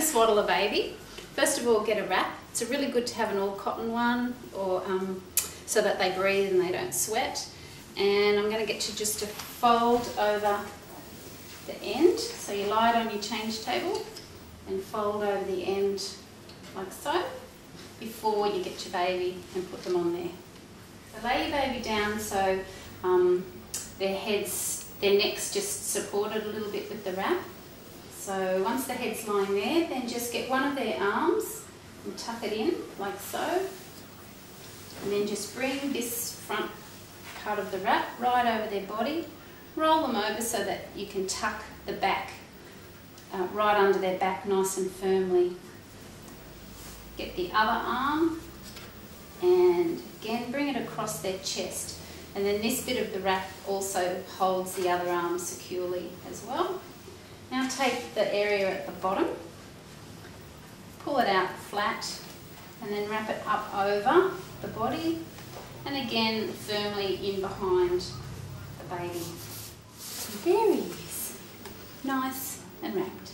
to swaddle a baby, first of all get a wrap. It's really good to have an all cotton one or um, so that they breathe and they don't sweat. And I'm going to get you just to fold over the end. So you lie it on your change table and fold over the end like so before you get your baby and put them on there. So lay your baby down so um, their heads, their necks just supported a little bit with the wrap. So once the head's lying there, then just get one of their arms and tuck it in like so. And then just bring this front part of the wrap right over their body. Roll them over so that you can tuck the back uh, right under their back nice and firmly. Get the other arm and again bring it across their chest. And then this bit of the wrap also holds the other arm securely as well. Now take the area at the bottom, pull it out flat and then wrap it up over the body and again firmly in behind the baby. There he is, nice and wrapped.